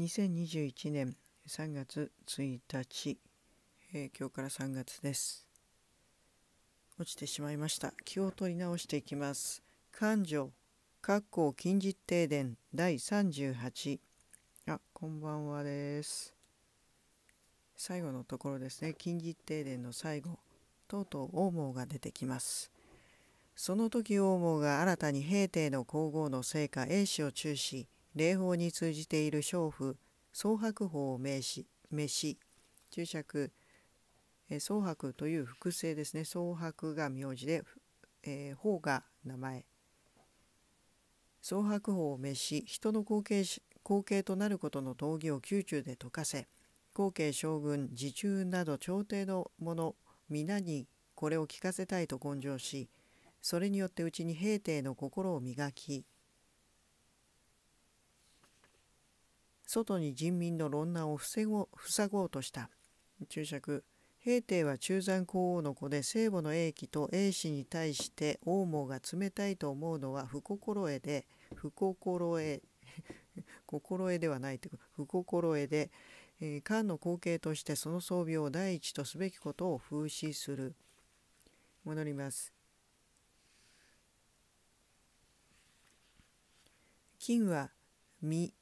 2021年3月1日、えー、今日から3月です。落ちてしまいました。気を取り直していきます。感情括弧近日停電第38あこんばんはです。最後のところですね。近日停電の最後。とうとう王毛が出てきます。その時王毛が新たに平帝の皇后の成果英氏を中し礼法に通じている娼婦総白法を名し召し注釈総白という複製ですね。総白が名字で、えー、法が名前。総白法を召し人の後継後継となることの道義を宮中で説かせ後継将軍自中など朝廷の者皆にこれを聞かせたいと根性しそれによってうちに平帝の心を磨き外に人民の論難を防ご塞ごうとした。注釈。平帝は中山皇王の子で聖母の英気と英氏に対して王毛が冷たいと思うのは不心得で不心得 心得ではないという不心得で、えー、漢の後継としてその装備を第一とすべきことを風刺する。戻ります。金はみ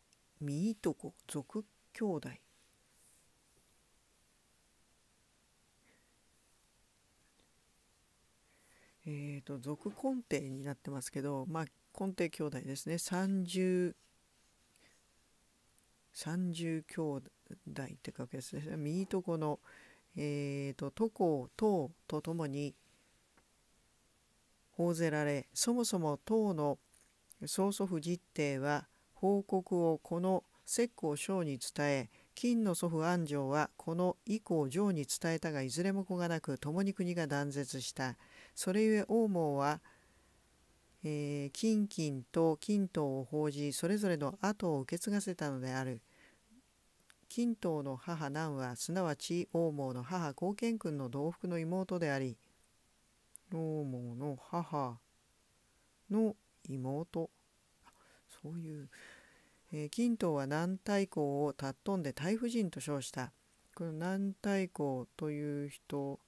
みいとこ族兄弟。えーと、族根底になってますけど、まあ、根底兄弟ですね。三十三十兄弟って書くやつですね。右とこの、えーと、と床等とともに報ぜられそもそも唐の曽祖父実帝は報告をこの石膏章に伝え金の祖父安城はこの以降城に伝えたがいずれも子がなく共に国が断絶した。それゆえ王毛は、えー、金金と金刀を報じそれぞれの後を受け継がせたのである。金刀の母南はすなわち王毛の母後見君の同服の妹であり王毛の母の妹。そういう、えー、金刀は南太閤を尊んで太夫人と称した。この南太閤という人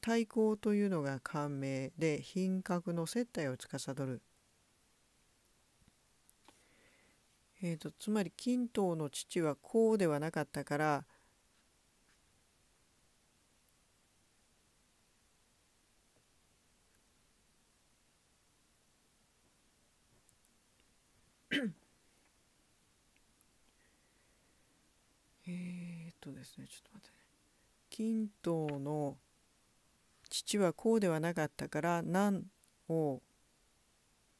対抗というのが感銘で品格の接待を司る、えーと、つまり金刀の父はこうではなかったからえっとですねちょっと待ってね金刀の父はこうではなかったから何を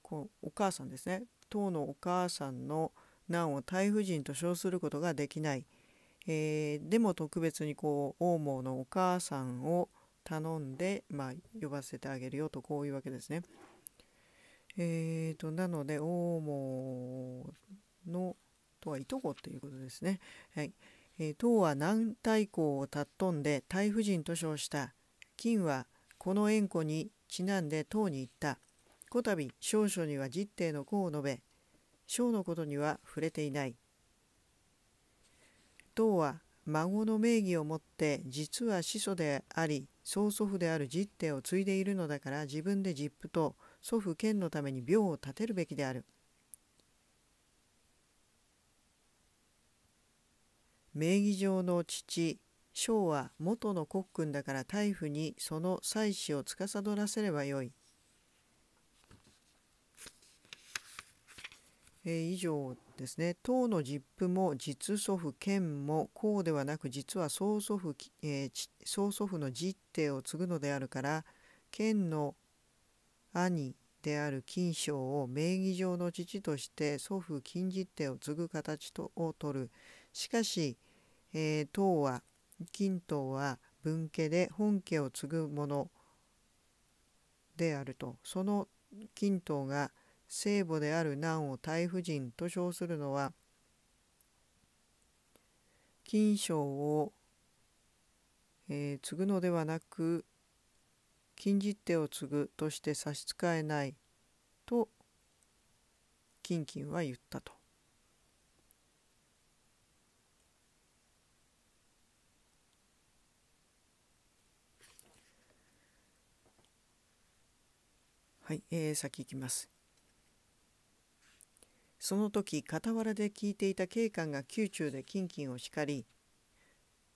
こうお母さんですね当のお母さんの難を太夫人と称することができない、えー、でも特別にこう王毛のお母さんを頼んで、まあ、呼ばせてあげるよとこういうわけですね。えーと、なので王毛のとはいとこっていうことですね。はい、唐は南太閤を尊んで太夫人と称した。金はこの縁故にちなんで唐に言った。こたび少々には実定の子を述べ、小のことには触れていない。唐は孫の名義をもって実は始祖であり曽祖父である実定を継いでいるのだから自分で実父と祖父権のために廟を建てるべきである。名義上の父将は元の国君だから大夫にその妻子を司らせればよい。えー、以上ですね。唐の実父も実祖父兼もこうではなく実は曽祖父、えー、曽祖父の実弟を継ぐのであるから兼の兄である金将を名義上の父として祖父金実弟を継ぐ形とを取る。しかし、えー、唐は金刀は分家で本家を継ぐものであるとその金刀が聖母である南を太夫人と称するのは金賞を、えー、継ぐのではなく金実手を継ぐとして差し支えないと金金は言ったと。はい、えー、先行きます。その時傍らで聞いていた警官が宮中で金金を叱り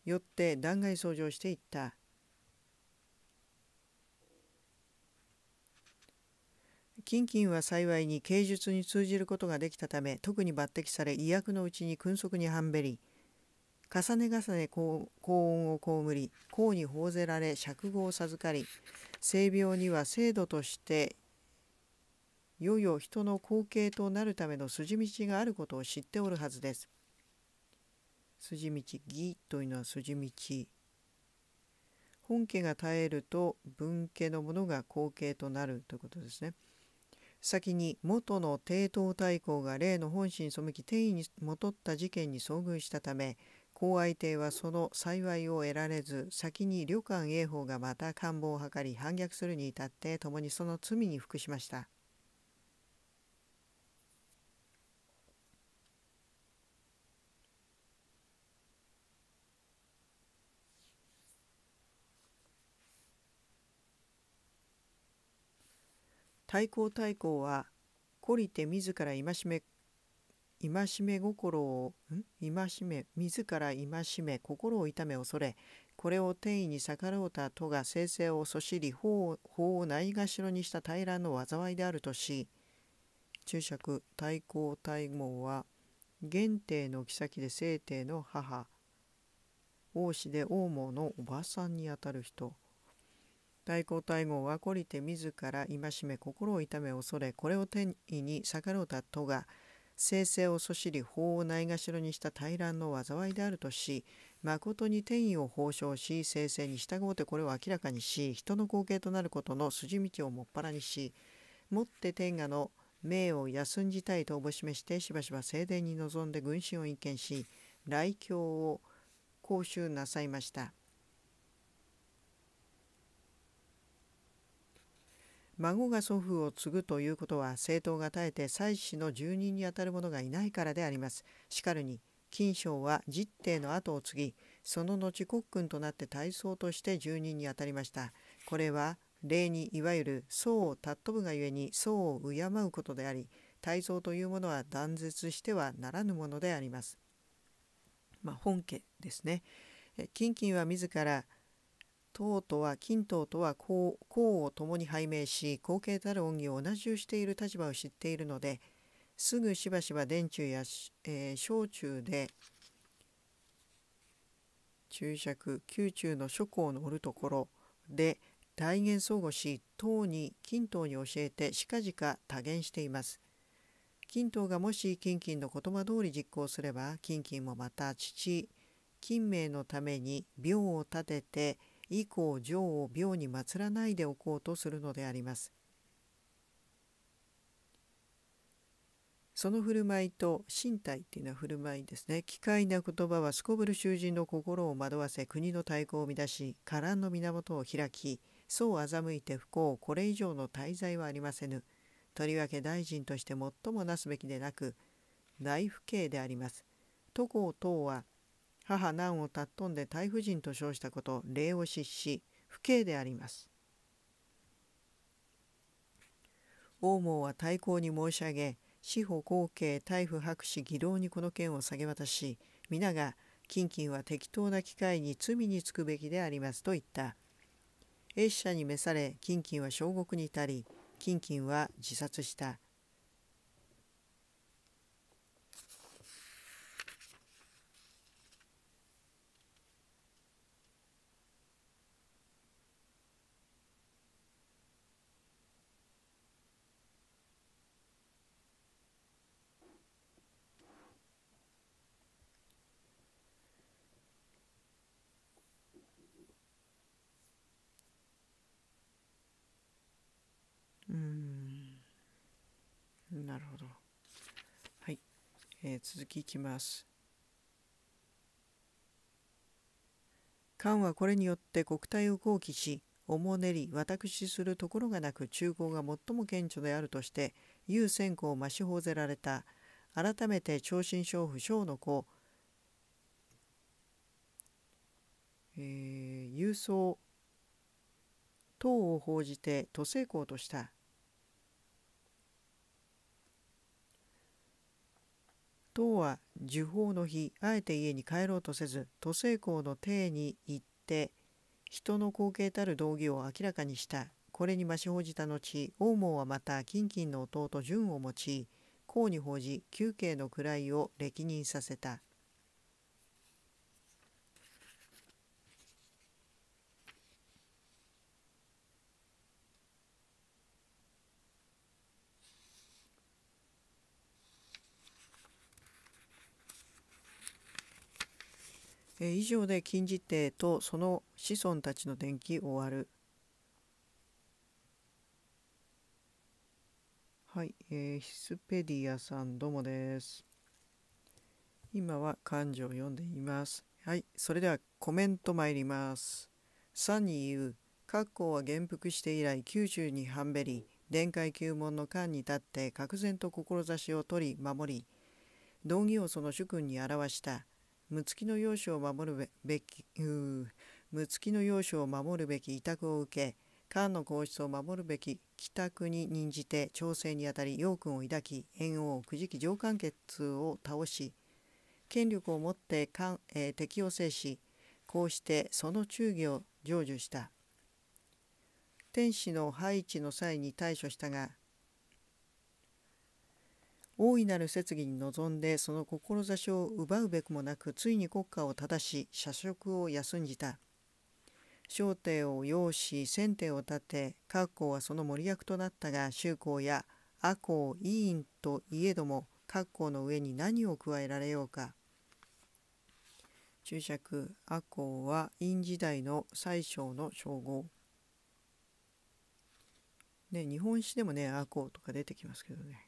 よって断崖掃除をしていった金金は幸いに刑術に通じることができたため特に抜擢され医薬のうちに訓則に半べり重ね重ね高温を被り功に報ぜられ釈号を授かり性病には制度としていよいよ人の後継となるための筋道があることを知っておるはずです。筋道義というのは筋道本家が絶えると分家のものが後継となるということですね。先に元の帝東太后が例の本心背き転移に戻った事件に遭遇したため高愛帝はその幸いを得られず先に旅館英法がまた官房を図り反逆するに至って共にその罪に服しました。太閤太閤は懲りて自ら戒め戒め心を戒め自ら戒め心を痛め恐れこれを天意に逆らうた都が生成をそしり法をないがしろにした平らの災いであるとし注釈太閤太閤は元帝の妃で聖帝の母王子で王母のおばさんにあたる人。太閤太后は懲りて自ら戒め心を痛め恐れこれを天意に逆らうたとが生成をそしり法をないがしろにした大乱の災いであるとし誠に天意を褒唱し生成に従うてこれを明らかにし人の後継となることの筋道をもっぱらにしもって天下の命を休んじたいとおぼしめしてしばしば正殿に臨んで軍神を隠見し来京を講習なさいました。孫が祖父を継ぐということは政党が絶えて妻子の住人にあたる者がいないからであります。しかるに金将は実帝の後を継ぎその後国君となって大僧として住人にあたりました。これは礼にいわゆる僧を尊ぶがゆえに僧を敬うことであり大僧というものは断絶してはならぬものであります。まあ、本家ですね。金金は自ら唐とは金唐とは公を共に拝命し後継たる恩義を同じしている立場を知っているのですぐしばしば殿中や、えー、小中で注釈宮中の諸公のおるところで大言相互し唐に金唐に教えてしかじか多言しています。金唐がもし金金の言葉通り実行すれば金金もまた父金明のために廟を建てて以降情を病に祀らないでおこうとするのであります。その振る舞いと身体っていうのは振る舞いですね。機械な言葉はすこぶる囚人の心を惑わせ国の太鼓を乱し波乱の源を開きそう欺いて不幸これ以上の滞在はありませぬ。とりわけ大臣として最もなすべきでなく大不敬であります。都公等は母難を尊んで大婦人と称したこと礼を失し不敬であります。王毛は太閤に申し上げ司法後継大夫博士義郎にこの件を下げ渡し皆が金金は適当な機会に罪につくべきでありますと言った。越者に召され金金は小国に至り金金は自殺した。なるほど。はい、えー、続きいきます。漢はこれによって国体を好奇しおもねり私するところがなく中高が最も顕著であるとして優先校を増し報ぜられた改めて長身娼婦小の子えー、郵送等を報じて都政校とした唐は受法の日あえて家に帰ろうとせず都政校の邸に行って人の後継たる道義を明らかにした。これに増し報じた後王門はまた金金の弟純を用い公に報じ休憩の位を歴任させた。え以上で禁じ手とその子孫たちの伝記終わる。はい、えー、ヒスペディアさんどうもです。今は漢字を読んでいます。はい、それではコメント参ります。3に言う、括弧は元服して以来90に半べり、殿下旧門の間に立って確然と志を取り守り、道義をその主君に表した。むつきの要所を守るべきむつきの要所を守るべき委託を受け漢の皇室を守るべき帰宅に任じて調整にあたり陽君を抱き縁王くじき上官決を倒し権力を持って官、えー、敵を制しこうしてその忠義を成就した。天使の配置の際に対処したが大いなる設議に臨んでその志を奪うべくもなくついに国家を正し社食を休んじた。小帝を擁し先帝を立て各校はその森役となったが周公や阿公委員といえども各校の上に何を加えられようか。注釈阿公は院時代の最小の称号。ね日本史でもね阿公とか出てきますけどね。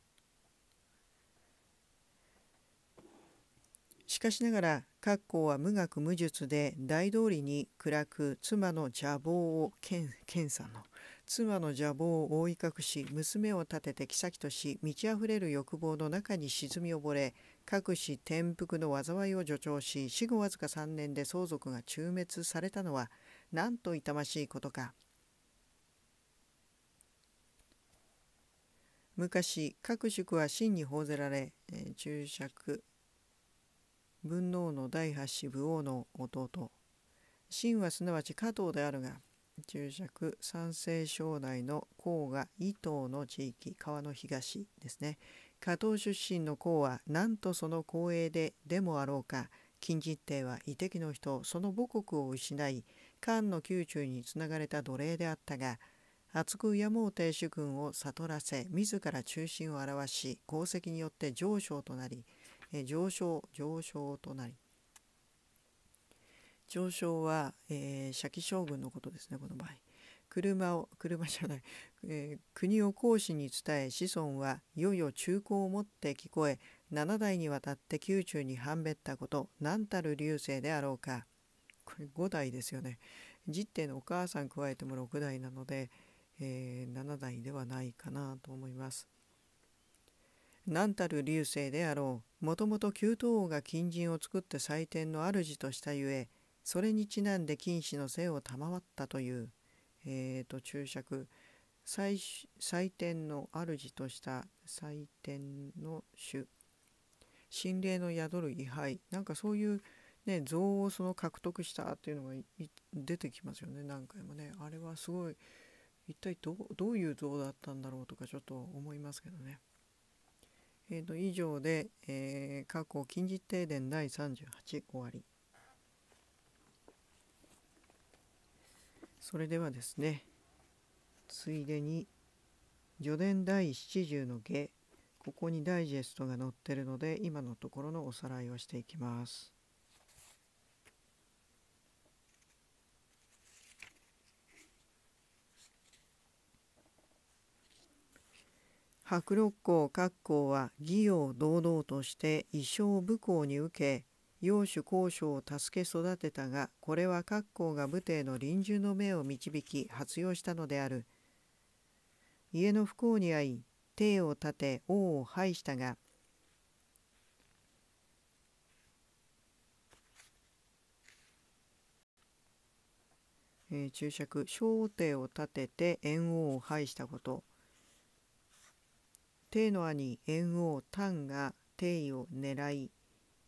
しかしながら格好は無学無術で大通りに暗く妻の邪謀を健さんの妻の邪謀を覆い隠し娘を立てて妃とし満ち溢れる欲望の中に沈み溺れ各し転覆の災いを助長し死後わずか3年で相続が中滅されたのはなんと痛ましいことか。昔各宿は真に報ぜられ、えー、注釈文王の第八子武王の弟。秦はすなわち加藤であるが注釈三世省内の黄河伊東の地域川の東ですね。加藤出身の黄はなんとその光栄ででもあろうか近日帝は遺敵の人その母国を失い漢の宮中につながれた奴隷であったが厚く山を亭主君を悟らせ自ら中心を表し功績によって上昇となりえ上昇上昇となり。上昇は、えー、社記将軍のことですねこの場合。車を車じゃない、えー、国を公使に伝え子孫はいよいよ中古をもって聞こえ7代にわたって宮中に半べったこと何たる流星であろうか。これ5代ですよね。実帝のお母さん加えても6代なので、えー、7代ではないかなと思います。何たる流星であろう。もともと旧東王が金人を作って祭典の主としたゆえそれにちなんで金子の姓を賜ったという、えーと、注釈。祭祭典の主とした祭典の主。心霊の宿る位牌。なんかそういうね像をその獲得したっていうのが出てきますよね。何回もね。あれはすごい。一体どういう像だったんだろうとかちょっと思いますけどね。えー、と以上で、えー、過去近日停電第38終わり。それではですね、ついでに、序伝第70の下、ここにダイジェストが載ってるので、今のところのおさらいをしていきます。白六甲各校は義を堂々として衣装武功に受け養主交渉を助け育てたがこれは各校が武帝の臨終の命を導き発用したのである。家の不幸に遭い帝を立て王を廃したがえー、注釈小帝を立てて燕王を廃したこと。帝の兄燕王丹が帝位を狙い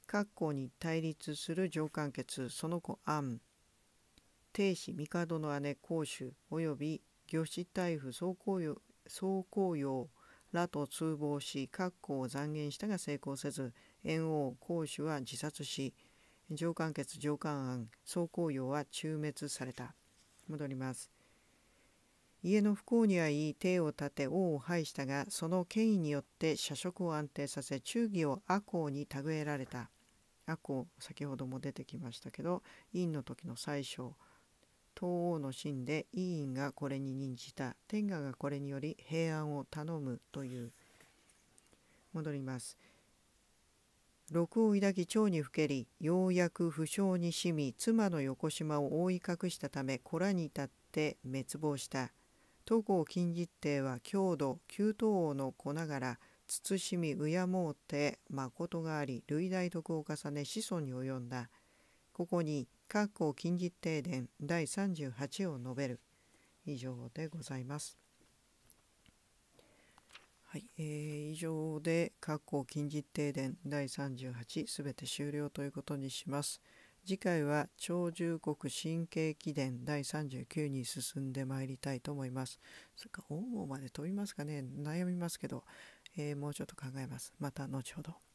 各校に対立する上官決その子安。帝子帝の姉公主及び御子大夫総公用総公用らと通報し各校を残言したが成功せず燕王公主は自殺し上官決上官案総公用は中滅された。戻ります。家の不幸に遭い帝を立て王を廃したがその権威によって社食を安定させ忠義を赤穂にたぐえられた。赤穂先ほども出てきましたけど院の時の最初東王の真で委員がこれに任じた。天下がこれにより平安を頼むという。戻ります。禄を抱き蝶にふけりようやく不祥にしみ妻の横島を覆い隠したため子らに至って滅亡した。東郷金実帝は郷土旧東王の子ながら慎み敬うて誠があり類大徳を重ね子孫に及んだここに各校金実帝伝第38を述べる以上でございます。はい、えー、以上で各校金実帝伝第38すべて終了ということにします。次回は長寿国神経記伝第39に進んでまいりたいと思います。それから、応募まで飛びますかね悩みますけど、えー、もうちょっと考えます。また後ほど。